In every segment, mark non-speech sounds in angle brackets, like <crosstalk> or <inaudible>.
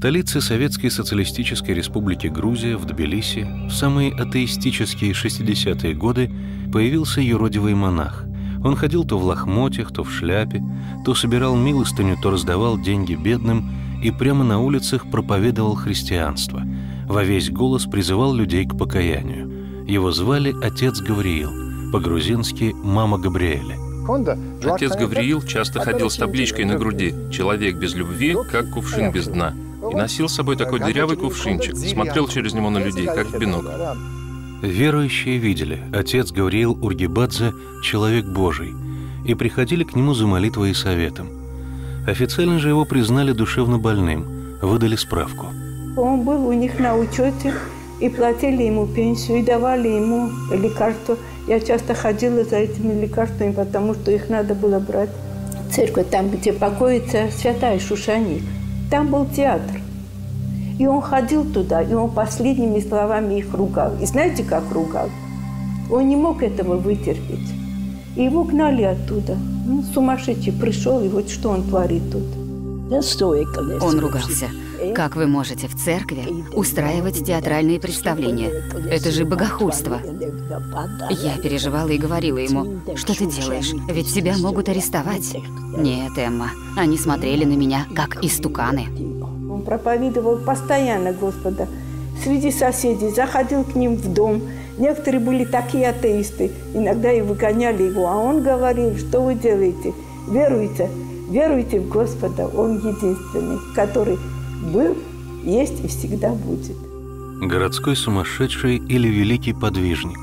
столице Советской Социалистической Республики Грузия, в Тбилиси, в самые атеистические 60-е годы появился юродивый монах. Он ходил то в лохмотьях, то в шляпе, то собирал милостыню, то раздавал деньги бедным и прямо на улицах проповедовал христианство. Во весь голос призывал людей к покаянию. Его звали Отец Гавриил, по-грузински «Мама Габриэля». Отец Гавриил часто ходил с табличкой на груди «Человек без любви, как кувшин без дна» и носил с собой такой дырявый кувшинчик, смотрел через него на людей, как в бинокль. Верующие видели, отец Гавриил Ургибадзе – человек Божий, и приходили к нему за молитвой и советом. Официально же его признали душевно больным, выдали справку. Он был у них на учете, и платили ему пенсию, и давали ему лекарства. Я часто ходила за этими лекарствами, потому что их надо было брать. Церковь, там, где покоится святая Шушаник, там был театр. И он ходил туда, и он последними словами их ругал. И знаете, как ругал? Он не мог этого вытерпеть. И его гнали оттуда. Ну, сумасшедший пришел, и вот что он творит тут. Он ругался. Как вы можете в церкви устраивать театральные представления? Это же богохульство. Я переживала и говорила ему, что ты делаешь? Ведь тебя могут арестовать. Нет, Эмма, они смотрели на меня, как истуканы. Проповедовал постоянно Господа. Среди соседей заходил к ним в дом. Некоторые были такие атеисты. Иногда и выгоняли его. А он говорил, что вы делаете? Веруйте, веруйте в Господа. Он единственный, который был, есть и всегда будет. Городской сумасшедший или великий подвижник.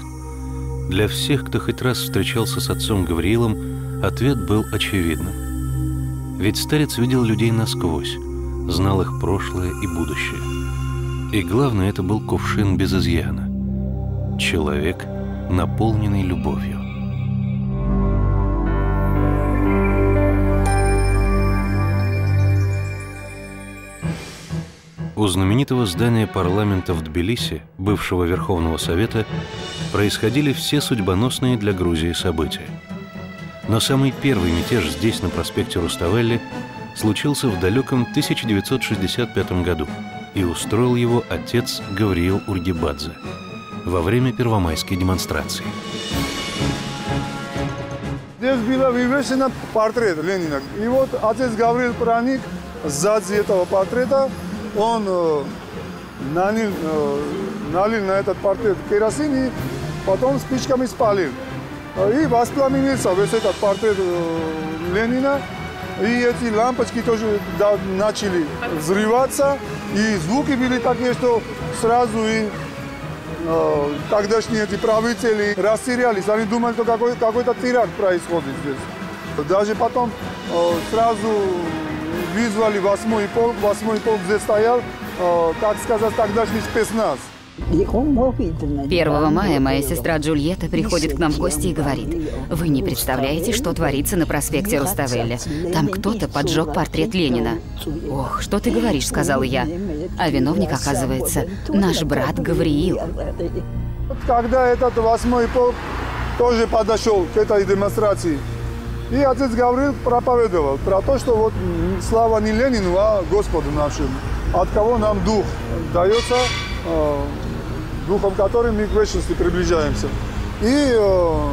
Для всех, кто хоть раз встречался с отцом Гавриилом, ответ был очевидным. Ведь старец видел людей насквозь, знал их прошлое и будущее. И главное, это был кувшин без изъяна. Человек, наполненный любовью. У знаменитого здания парламента в Тбилиси, бывшего Верховного Совета, происходили все судьбоносные для Грузии события. Но самый первый мятеж здесь, на проспекте Руставелли, случился в далеком 1965 году и устроил его отец Гавриил Ургибадзе во время первомайской демонстрации. Здесь была вывешена портрет Ленина. И вот отец Гавриил проник сзади этого портрета он э, налил, э, налил на этот портрет керосин и потом спичками спалил. И воспламенился весь этот портрет э, Ленина. И эти лампочки тоже да, начали взрываться. И звуки были такие, что сразу и э, тогдашние эти правители растерялись. Они думали, что какой, какой-то теракт происходит здесь. Даже потом э, сразу вызвали восьмой полк. Восьмой полк здесь стоял, э, так сказать, тогдашний спецназ. 1 мая моя сестра Джульетта приходит к нам в гости и говорит, «Вы не представляете, что творится на проспекте Руставеля. Там кто-то поджег портрет Ленина». «Ох, что ты говоришь?» — сказала я. А виновник, оказывается, наш брат Гавриил. Когда этот восьмой полк тоже подошел к этой демонстрации, и отец Гавриил проповедовал про то, что вот слава не Ленину, а Господу нашему, от кого нам дух дается, э, духом которым мы к вечности приближаемся. И э,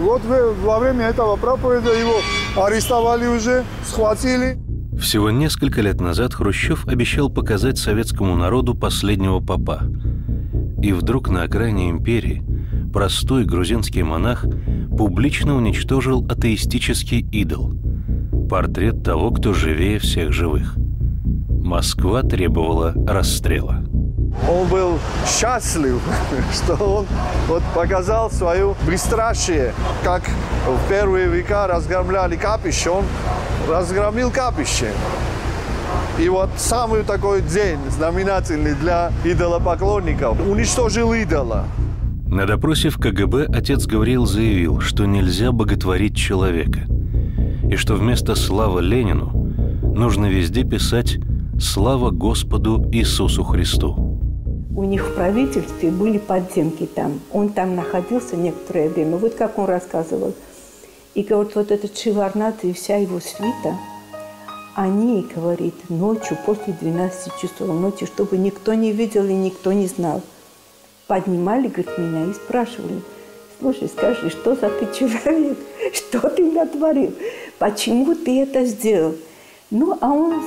вот во время этого проповеди его арестовали уже, схватили. Всего несколько лет назад Хрущев обещал показать советскому народу последнего папа. И вдруг на окраине империи простой грузинский монах публично уничтожил атеистический идол – портрет того, кто живее всех живых. Москва требовала расстрела. Он был счастлив, <laughs> что он вот показал свое бесстрашие, как в первые века разгромляли капище, он разгромил капище. И вот самый такой день знаменательный для идолопоклонников уничтожил идола. На допросе в КГБ отец Гавриил заявил, что нельзя боготворить человека, и что вместо «Слава Ленину» нужно везде писать «Слава Господу Иисусу Христу». У них в правительстве были подземки там. Он там находился некоторое время. Вот как он рассказывал. И говорит, вот этот Шиварнат и вся его свита, они, говорит, ночью после 12 часов ночи, чтобы никто не видел и никто не знал, поднимали, говорит, меня и спрашивали, слушай, скажи, что за ты человек, <laughs> что ты натворил, почему ты это сделал? Ну, а он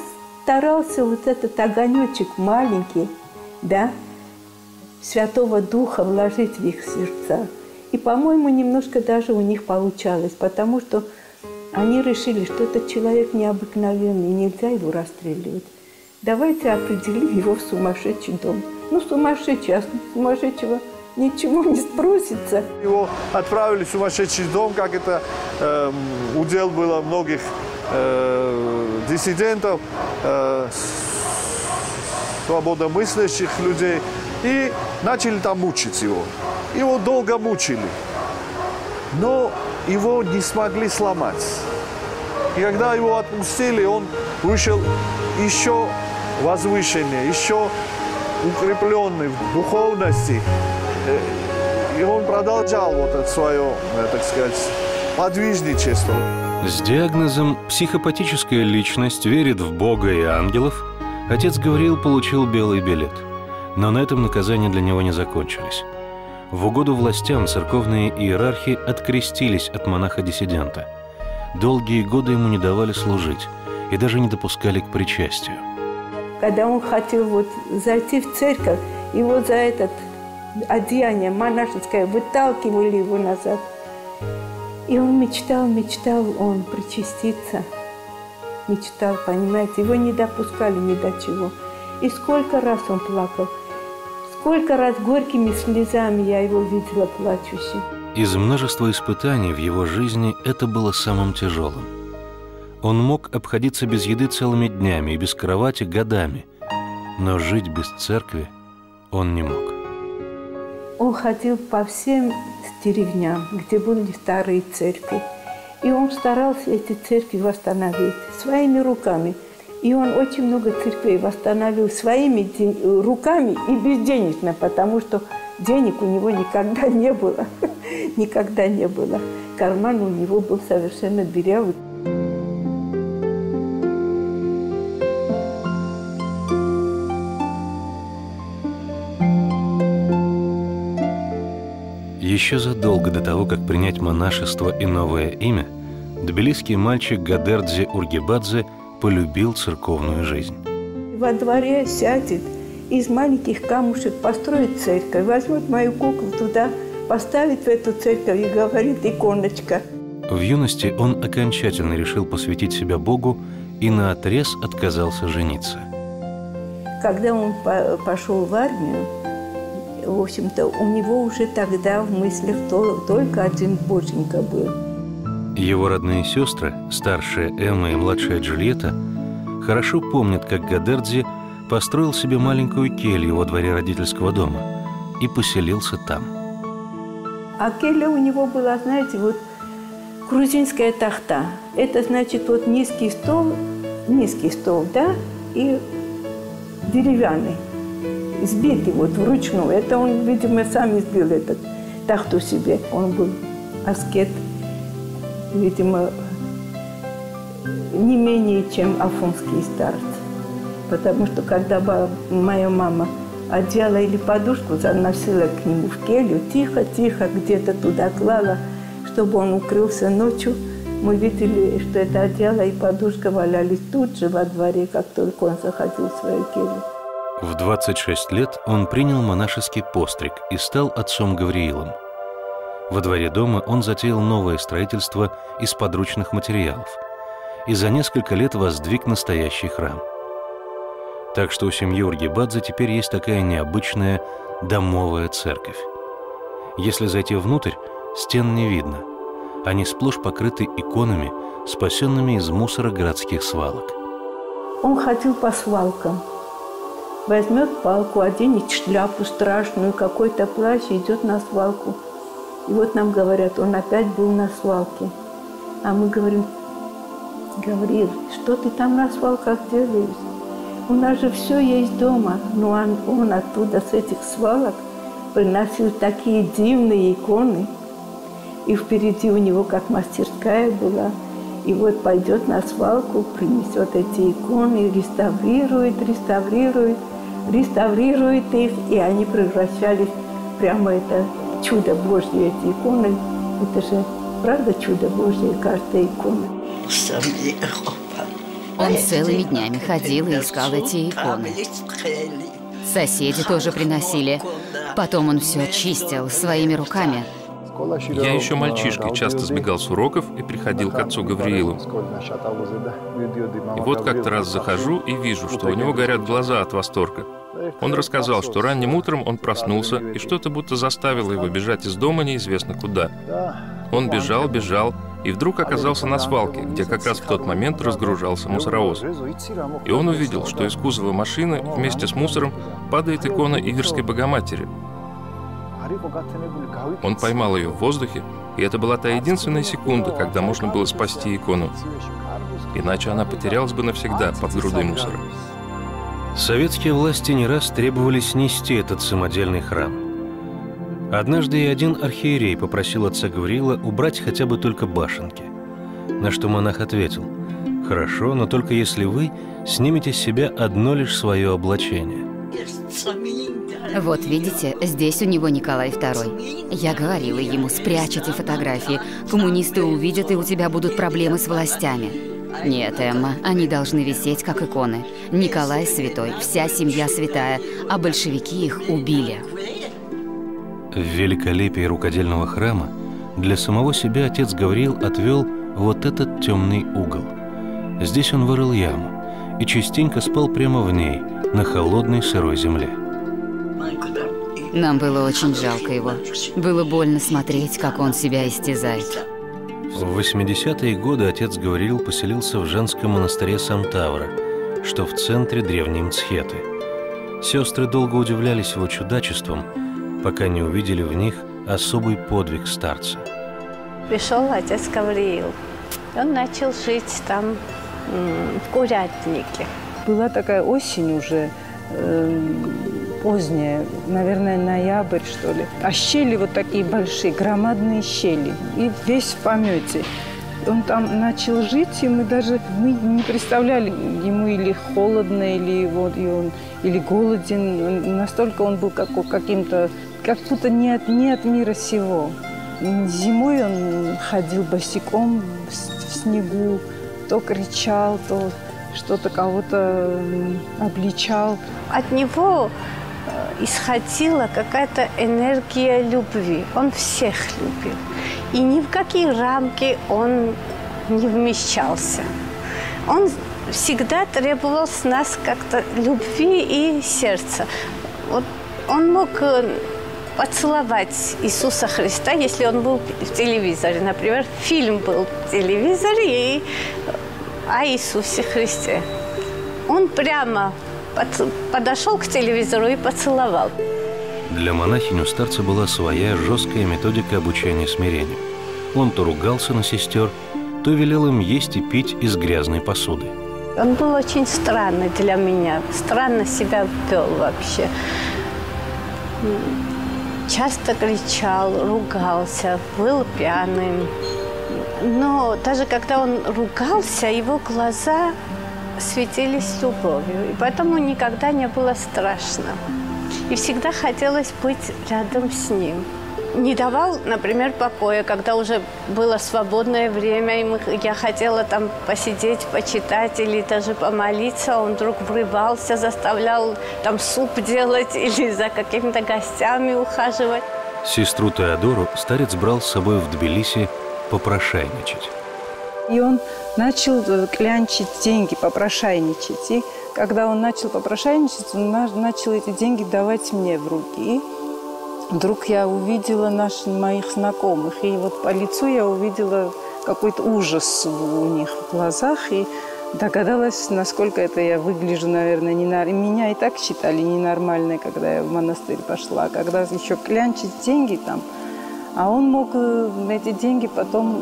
старался вот этот огонечек маленький, да, Святого Духа вложить в их сердца. И, по-моему, немножко даже у них получалось, потому что они решили, что этот человек необыкновенный, нельзя его расстреливать. Давайте определим его в сумасшедший дом. Ну, сумасшедший, а сумасшедшего ничего не спросится. Его отправили в сумасшедший дом, как это э, удел было многих э, диссидентов, э, свободомыслящих людей. И начали там мучить его. Его долго мучили. Но его не смогли сломать. И когда его отпустили, он вышел еще возвышеннее, еще укрепленный в духовности. Э, и он продолжал вот это свое, э, так сказать, подвижничество. С диагнозом «психопатическая личность верит в Бога и ангелов» отец Гавриил получил белый билет. Но на этом наказания для него не закончились. В угоду властям церковные иерархи открестились от монаха-диссидента. Долгие годы ему не давали служить и даже не допускали к причастию. Когда он хотел вот зайти в церковь, его за этот одеяние монашеское выталкивали его назад. И он мечтал, мечтал он причаститься. Мечтал, понимаете, его не допускали ни до чего. И сколько раз он плакал – Сколько раз горькими слезами я его видела плачущим. Из множества испытаний в его жизни это было самым тяжелым. Он мог обходиться без еды целыми днями и без кровати годами, но жить без церкви он не мог. Он ходил по всем деревням, где были старые церкви, и он старался эти церкви восстановить своими руками – и он очень много церквей восстановил своими руками и безденежно, потому что денег у него никогда не было. <laughs> никогда не было. Карман у него был совершенно дырявый. Еще задолго до того, как принять монашество и новое имя, тбилисский мальчик Гадердзе Ургибадзе – полюбил церковную жизнь. Во дворе сядет, из маленьких камушек построит церковь, возьмет мою куклу туда, поставит в эту церковь и говорит «иконочка». В юности он окончательно решил посвятить себя Богу и на отрез отказался жениться. Когда он пошел в армию, в общем-то, у него уже тогда в мыслях только один боженька был – его родные сестры, старшая Эмма и младшая Джульетта, хорошо помнят, как Гадердзи построил себе маленькую келью во дворе родительского дома и поселился там. А келья у него была, знаете, вот грузинская тахта. Это значит вот низкий стол, низкий стол, да, и деревянный, сбитый вот вручную. Это он, видимо, сам избил этот тахту себе. Он был аскет – видимо, не менее, чем афонские старцы. Потому что когда моя мама одеяло или подушку заносила к нему в келью, тихо-тихо где-то туда клала, чтобы он укрылся ночью, мы видели, что это одеяло и подушка валялись тут же во дворе, как только он заходил в свою келью. В 26 лет он принял монашеский постриг и стал отцом Гавриилом – во дворе дома он затеял новое строительство из подручных материалов и за несколько лет воздвиг настоящий храм. Так что у семьи Ургибадзе теперь есть такая необычная домовая церковь. Если зайти внутрь, стен не видно. Они сплошь покрыты иконами, спасенными из мусора городских свалок. Он ходил по свалкам. Возьмет палку, оденет шляпу страшную, какой-то плащ и идет на свалку – и вот нам говорят, он опять был на свалке. А мы говорим, Гавриил, что ты там на свалках делаешь? У нас же все есть дома. Но он, он оттуда, с этих свалок, приносил такие дивные иконы. И впереди у него как мастерская была. И вот пойдет на свалку, принесет эти иконы, реставрирует, реставрирует, реставрирует их, и они превращались прямо это чудо Божье, эти иконы. Это же правда чудо Божье, каждая икона. Он целыми днями ходил и искал эти иконы. Соседи тоже приносили. Потом он все чистил своими руками. Я еще мальчишкой часто сбегал с уроков и приходил к отцу Гавриилу. И вот как-то раз захожу и вижу, что у него горят глаза от восторга. Он рассказал, что ранним утром он проснулся, и что-то будто заставило его бежать из дома неизвестно куда. Он бежал, бежал, и вдруг оказался на свалке, где как раз в тот момент разгружался мусоровоз. И он увидел, что из кузова машины вместе с мусором падает икона Иверской Богоматери. Он поймал ее в воздухе, и это была та единственная секунда, когда можно было спасти икону. Иначе она потерялась бы навсегда под грудой мусора. Советские власти не раз требовали снести этот самодельный храм. Однажды и один архиерей попросил отца Гавриила убрать хотя бы только башенки. На что монах ответил, «Хорошо, но только если вы снимете с себя одно лишь свое облачение». Вот видите, здесь у него Николай II. Я говорила ему, спрячь эти фотографии. Коммунисты увидят, и у тебя будут проблемы с властями. Нет, Эмма, они должны висеть, как иконы. Николай святой, вся семья святая, а большевики их убили. В великолепии рукодельного храма для самого себя отец Гавриил отвел вот этот темный угол. Здесь он вырыл яму и частенько спал прямо в ней, на холодной сырой земле. Нам было очень жалко его. Было больно смотреть, как он себя истязает. В 80-е годы отец Гавриил поселился в женском монастыре Самтавра, что в центре древней Мцхеты. Сестры долго удивлялись его чудачеством, пока не увидели в них особый подвиг старца. Пришел отец Гавриил. Он начал жить там в курятнике. Была такая осень уже, э, поздняя, наверное, ноябрь, что ли. А щели вот такие большие, громадные щели. И весь в помете. Он там начал жить, и мы даже мы не представляли ему или холодно, или, вот, и он, или голоден. Настолько он был как, каким-то, как будто не от, не от мира сего. Зимой он ходил босиком в снегу, то кричал, то что-то кого-то обличал. От него исходила какая-то энергия любви. Он всех любил. И ни в какие рамки он не вмещался. Он всегда требовал с нас как-то любви и сердца. Вот он мог э, поцеловать Иисуса Христа, если он был в телевизоре. Например, фильм был в телевизоре и о Иисусе Христе. Он прямо подошел к телевизору и поцеловал. Для монахинь у старца была своя жесткая методика обучения смирению. Он то ругался на сестер, то велел им есть и пить из грязной посуды. Он был очень странный для меня, странно себя вел вообще. Часто кричал, ругался, был пьяным. Но даже когда он ругался, его глаза светились любовью. И поэтому никогда не было страшно. И всегда хотелось быть рядом с ним. Не давал, например, покоя, когда уже было свободное время, и мы, я хотела там посидеть, почитать или даже помолиться, он вдруг врывался, заставлял там суп делать <laughs> или за какими-то гостями ухаживать. Сестру Теодору старец брал с собой в Тбилиси попрошайничать. И он начал э, клянчить деньги, попрошайничать. И когда он начал попрошайничать, он начал эти деньги давать мне в руки. И вдруг я увидела наших, моих знакомых. И вот по лицу я увидела какой-то ужас у них в глазах. И догадалась, насколько это я выгляжу, наверное, не на... Меня и так считали ненормальной, когда я в монастырь пошла. Когда еще клянчить деньги там – а он мог э, эти деньги потом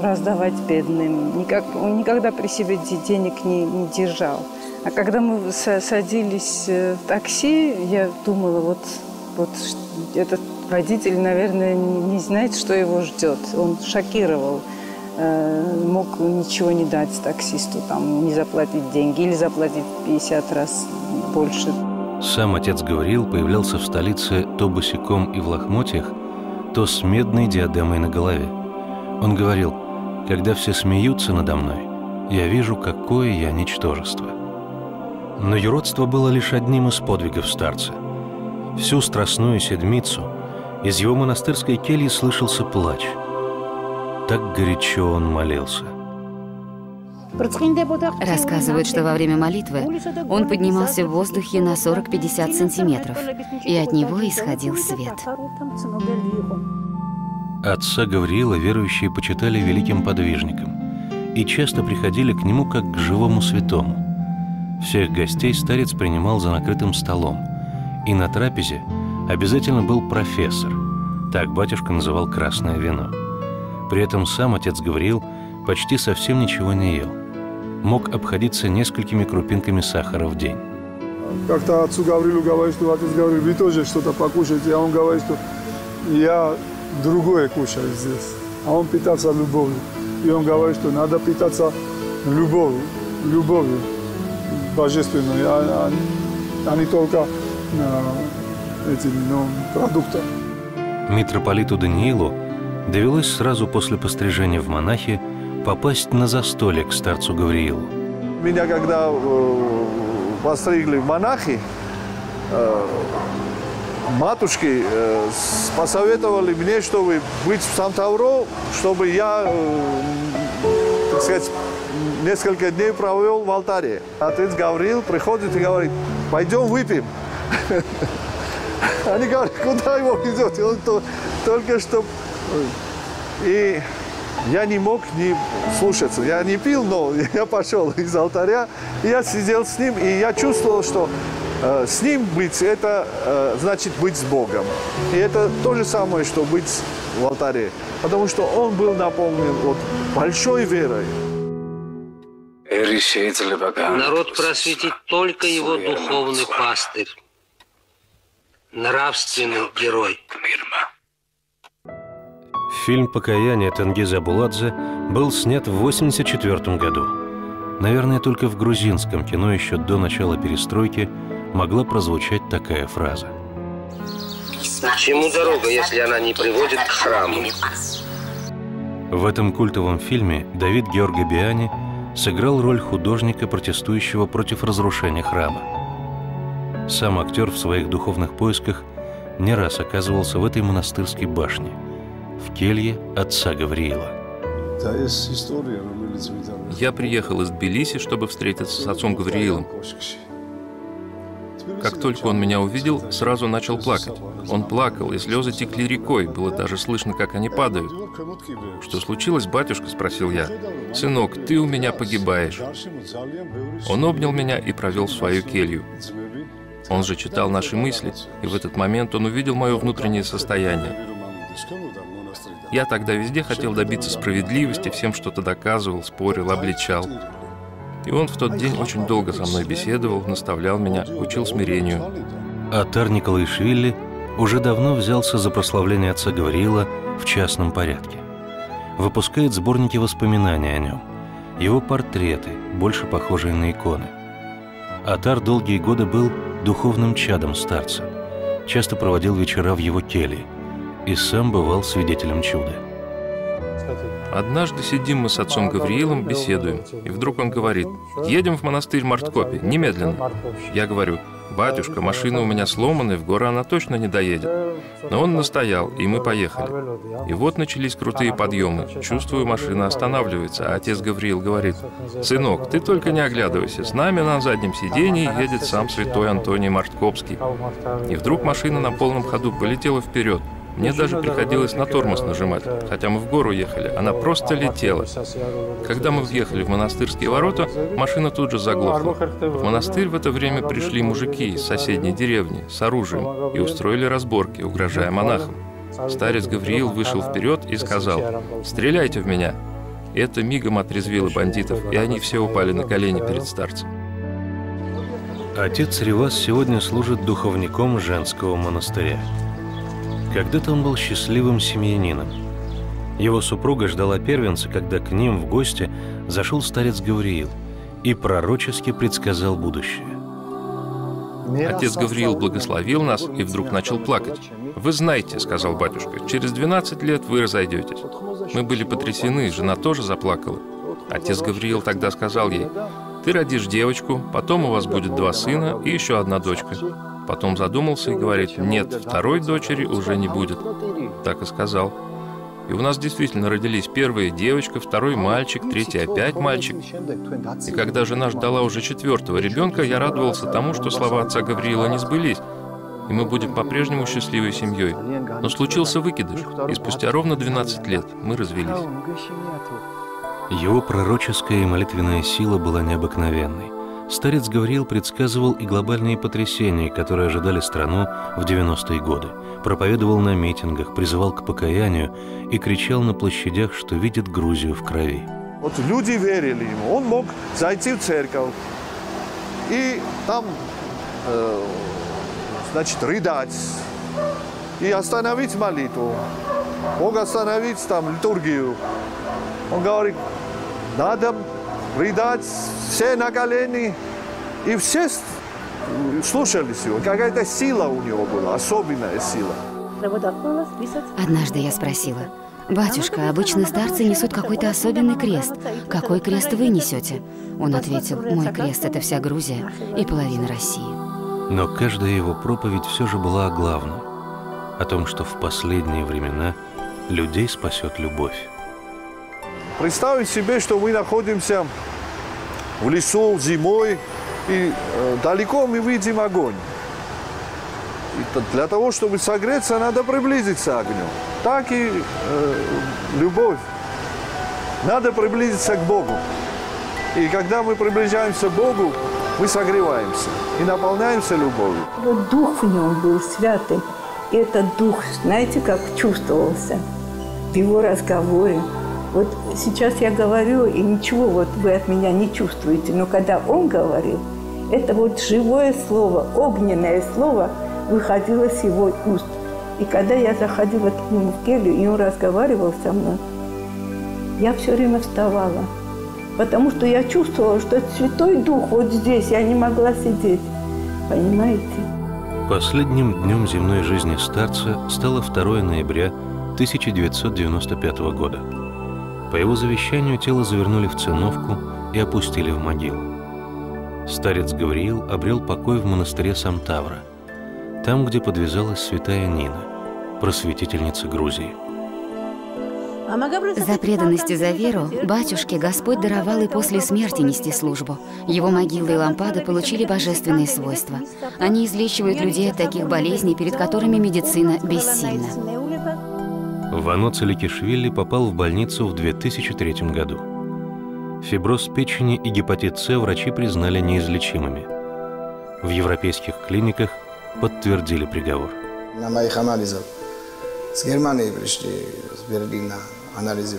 раздавать бедным. Никак, он никогда при себе денег не, не держал. А когда мы садились э, в такси, я думала, вот, вот этот водитель, наверное, не знает, что его ждет. Он шокировал э, мог ничего не дать таксисту, там, не заплатить деньги или заплатить 50 раз больше. Сам отец говорил, появлялся в столице то босиком и в лохмотьях, то с медной диадемой на голове. Он говорил, когда все смеются надо мной, я вижу, какое я ничтожество. Но юродство было лишь одним из подвигов старца. Всю страстную седмицу из его монастырской кельи слышался плач. Так горячо он молился. Рассказывают, что во время молитвы он поднимался в воздухе на 40-50 сантиметров, и от него исходил свет. Отца Гавриила верующие почитали великим подвижником и часто приходили к нему как к живому святому. Всех гостей старец принимал за накрытым столом, и на трапезе обязательно был профессор, так батюшка называл красное вино. При этом сам отец Гавриил почти совсем ничего не ел. Мог обходиться несколькими крупинками сахара в день. Как-то отцу Гаврилу говорит, что отец Гаврил, вы тоже что-то покушаете, а он говорит, что я другое кушаю здесь. А он питался любовью. И он говорит, что надо питаться любовью, любовью божественной, а, а, а не только а, этим ну, продуктом. Митрополиту Даниилу довелось сразу после пострижения в монахи попасть на застолье к старцу Гавриилу. Меня когда э, постригли в монахи, э, матушки э, посоветовали мне, чтобы быть в Сан-Тавро, чтобы я, э, так сказать, несколько дней провел в алтаре. Отец Гавриил приходит и говорит, пойдем выпьем. <laughs> Они говорят, куда его везете? Он то, только что... И я не мог не слушаться. Я не пил, но <laughs> я пошел из алтаря, я сидел с ним, и я чувствовал, что э, с ним быть – это э, значит быть с Богом. И это то же самое, что быть в алтаре. Потому что он был наполнен вот, большой верой. Народ просветит только его духовный пастырь, нравственный герой. Фильм «Покаяние» Тенгиза Буладзе был снят в 1984 году. Наверное, только в грузинском кино еще до начала перестройки могла прозвучать такая фраза. Чему дорога, если она не приводит к храму? В этом культовом фильме Давид Георга Биани сыграл роль художника, протестующего против разрушения храма. Сам актер в своих духовных поисках не раз оказывался в этой монастырской башне – в келье отца Гавриила. Я приехал из Тбилиси, чтобы встретиться с отцом Гавриилом. Как только он меня увидел, сразу начал плакать. Он плакал, и слезы текли рекой, было даже слышно, как они падают. «Что случилось, батюшка?» – спросил я. «Сынок, ты у меня погибаешь». Он обнял меня и провел в свою келью. Он же читал наши мысли, и в этот момент он увидел мое внутреннее состояние. Я тогда везде хотел добиться справедливости, всем что-то доказывал, спорил, обличал. И он в тот день очень долго со мной беседовал, наставлял меня, учил смирению. Атар Николаишвили уже давно взялся за прославление отца Гавриила в частном порядке. Выпускает сборники воспоминаний о нем, его портреты, больше похожие на иконы. Атар долгие годы был духовным чадом старца, часто проводил вечера в его келье – и сам бывал свидетелем чуда. Однажды сидим мы с отцом Гавриилом, беседуем, и вдруг он говорит, едем в монастырь Марткопи, немедленно. Я говорю, батюшка, машина у меня сломана, и в горы она точно не доедет. Но он настоял, и мы поехали. И вот начались крутые подъемы. Чувствую, машина останавливается, а отец Гавриил говорит, «Сынок, ты только не оглядывайся, с нами на заднем сидении едет сам святой Антоний Марткопский». И вдруг машина на полном ходу полетела вперед. Мне даже приходилось на тормоз нажимать, хотя мы в гору ехали. Она просто летела. Когда мы въехали в монастырские ворота, машина тут же заглохла. В монастырь в это время пришли мужики из соседней деревни с оружием и устроили разборки, угрожая монахам. Старец Гавриил вышел вперед и сказал, «Стреляйте в меня!» Это мигом отрезвило бандитов, и они все упали на колени перед старцем. Отец Ревас сегодня служит духовником женского монастыря. Когда-то он был счастливым семьянином. Его супруга ждала первенца, когда к ним в гости зашел старец Гавриил и пророчески предсказал будущее. Отец Гавриил благословил нас и вдруг начал плакать. «Вы знаете, — сказал батюшка, — через 12 лет вы разойдетесь». Мы были потрясены, жена тоже заплакала. Отец Гавриил тогда сказал ей, «Ты родишь девочку, потом у вас будет два сына и еще одна дочка». Потом задумался и говорит, «Нет, второй дочери уже не будет». Так и сказал. И у нас действительно родились первая девочка, второй мальчик, третий опять мальчик. И когда жена ждала уже четвертого ребенка, я радовался тому, что слова отца Гавриила не сбылись, и мы будем по-прежнему счастливой семьей. Но случился выкидыш, и спустя ровно 12 лет мы развелись. Его пророческая и молитвенная сила была необыкновенной. Старец Гавриил предсказывал и глобальные потрясения, которые ожидали страну в 90-е годы. Проповедовал на митингах, призывал к покаянию и кричал на площадях, что видит Грузию в крови. Вот люди верили ему. Он мог зайти в церковь и там, э, значит, рыдать и остановить молитву. Мог остановить там литургию. Он говорит, надо рыдать все на колени. И все слушались его. Какая-то сила у него была, особенная сила. Однажды я спросила, «Батюшка, обычно старцы несут какой-то особенный крест. Какой крест вы несете?» Он ответил, «Мой крест — это вся Грузия и половина России». Но каждая его проповедь все же была о главном. О том, что в последние времена людей спасет любовь. Представить себе, что мы находимся в лесу зимой, и э, далеко мы видим огонь. И для того, чтобы согреться, надо приблизиться к огню. Так и э, любовь. Надо приблизиться к Богу. И когда мы приближаемся к Богу, мы согреваемся и наполняемся любовью. Вот дух в нем был святый. И этот дух, знаете, как чувствовался в его разговоре. Вот сейчас я говорю, и ничего вот вы от меня не чувствуете. Но когда он говорил, это вот живое слово, огненное слово выходило с его уст. И когда я заходила к нему в келью, и он разговаривал со мной, я все время вставала. Потому что я чувствовала, что Святой Дух вот здесь, я не могла сидеть. Понимаете? Последним днем земной жизни старца стало 2 ноября 1995 года. По его завещанию тело завернули в циновку и опустили в могилу. Старец Гавриил обрел покой в монастыре Самтавра, там, где подвязалась святая Нина, просветительница Грузии. За преданность и за веру батюшке Господь даровал и после смерти нести службу. Его могила и лампады получили божественные свойства. Они излечивают людей от таких болезней, перед которыми медицина бессильна. Вано Целикишвили попал в больницу в 2003 году. Фиброз печени и гепатит С врачи признали неизлечимыми. В европейских клиниках подтвердили приговор. На моих анализах с Германии пришли, с Берлина, анализы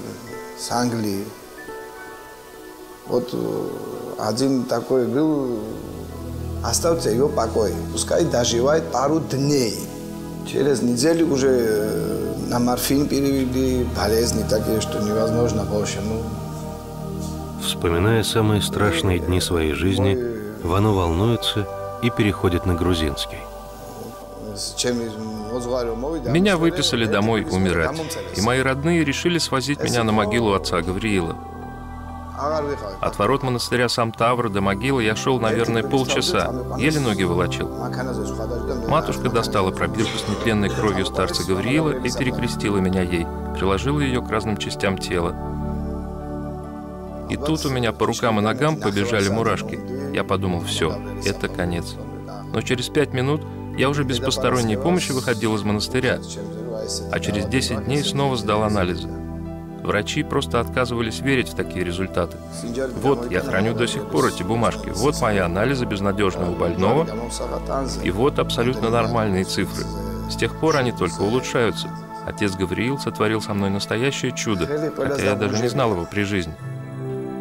с Англии. Вот э, один такой был, оставьте его покой, пускай доживает пару дней. Через неделю уже э, на морфин перевели, болезни такие, что невозможно больше. Ну, Вспоминая самые страшные дни своей жизни, Вано волнуется и переходит на грузинский. Меня выписали домой умирать, и мои родные решили свозить меня на могилу отца Гавриила. От ворот монастыря сам Тавр до могилы я шел, наверное, полчаса, еле ноги волочил. Матушка достала пробирку с нетленной кровью старца Гавриила и перекрестила меня ей, приложила ее к разным частям тела. И тут у меня по рукам и ногам побежали мурашки. Я подумал, все, это конец. Но через пять минут я уже без посторонней помощи выходил из монастыря, а через 10 дней снова сдал анализы. Врачи просто отказывались верить в такие результаты. Вот, я храню до сих пор эти бумажки. Вот мои анализы безнадежного больного. И вот абсолютно нормальные цифры. С тех пор они только улучшаются. Отец Гавриил сотворил со мной настоящее чудо, хотя я даже не знал его при жизни.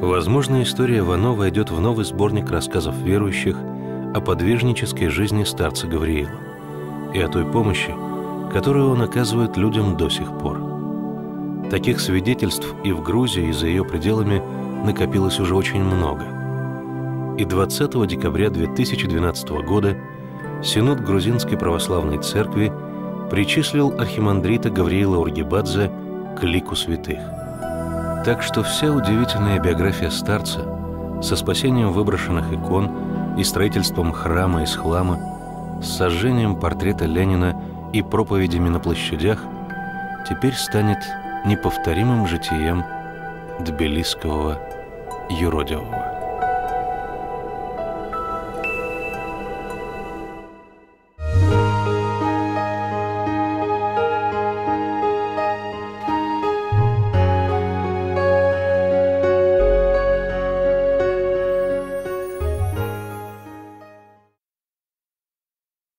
Возможно, история Вано войдет в новый сборник рассказов верующих о подвижнической жизни старца Гавриила и о той помощи, которую он оказывает людям до сих пор. Таких свидетельств и в Грузии, и за ее пределами накопилось уже очень много. И 20 декабря 2012 года Синод Грузинской Православной Церкви причислил архимандрита Гавриила Ургибадзе к лику святых. Так что вся удивительная биография старца со спасением выброшенных икон и строительством храма из хлама, с сожжением портрета Ленина и проповедями на площадях теперь станет неповторимым житием Тбилисского юродивого.